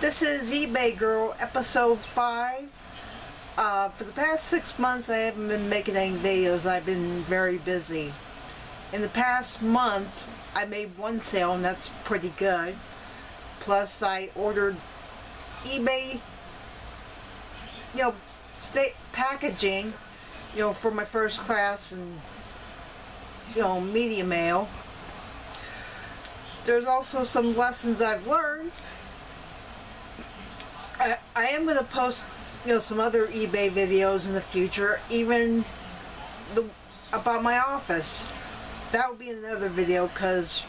This is eBay Girl, episode 5. Uh, for the past six months, I haven't been making any videos. I've been very busy. In the past month, I made one sale, and that's pretty good. Plus, I ordered eBay, you know, state packaging, you know, for my first class and, you know, media mail. There's also some lessons I've learned. I, I am going to post, you know, some other eBay videos in the future, even the about my office. That will be another video because,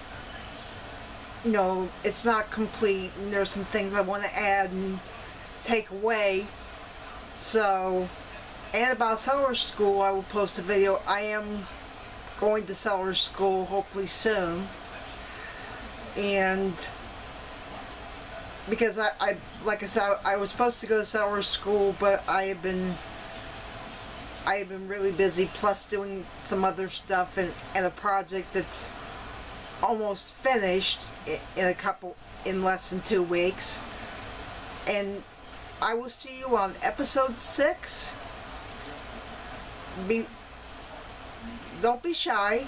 you know, it's not complete and there's some things I want to add and take away. So, and about Seller School, I will post a video. I am going to Seller School hopefully soon. And because I, I like I said, I, I was supposed to go to Seller School, but I have been I have been really busy, plus doing some other stuff and, and a project that's almost finished in, in a couple, in less than two weeks. And I will see you on episode six. Be, don't be shy.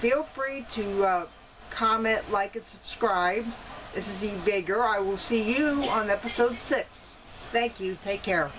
Feel free to uh, comment, like, and subscribe. This is E. Baker. I will see you on episode six. Thank you. Take care.